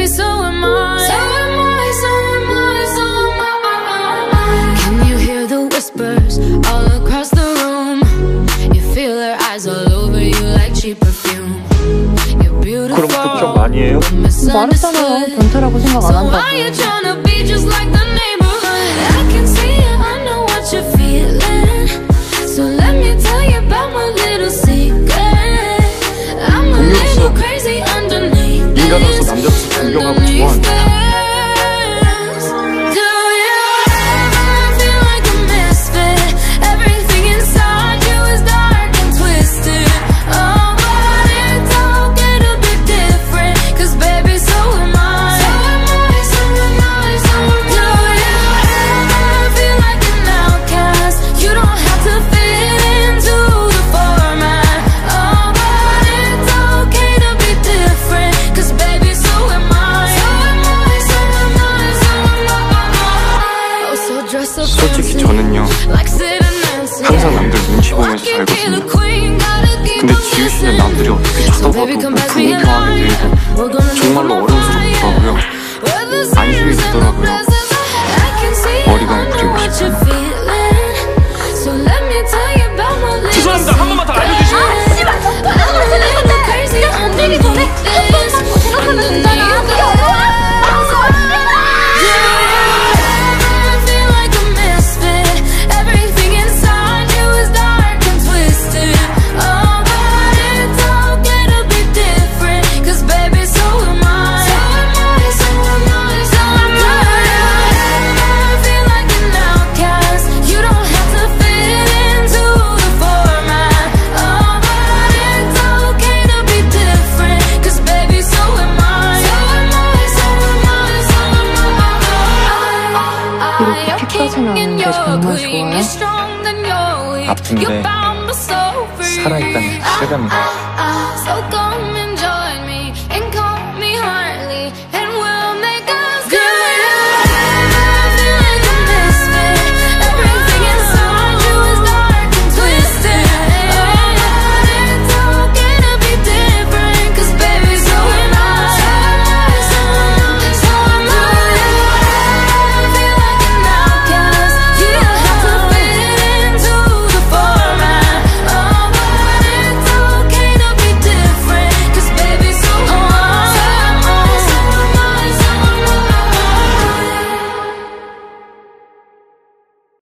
baby, so am I. So am I, so am I, so am I. Can you hear the whispers all across the room? You feel her eyes all over you like cheap perfume. You're beautiful. 걱정 많이 해요? So why you trying to? so, to. tuned 쏟아져나오는 게 정말 좋아요. 아픈데 살아있다는 실감이.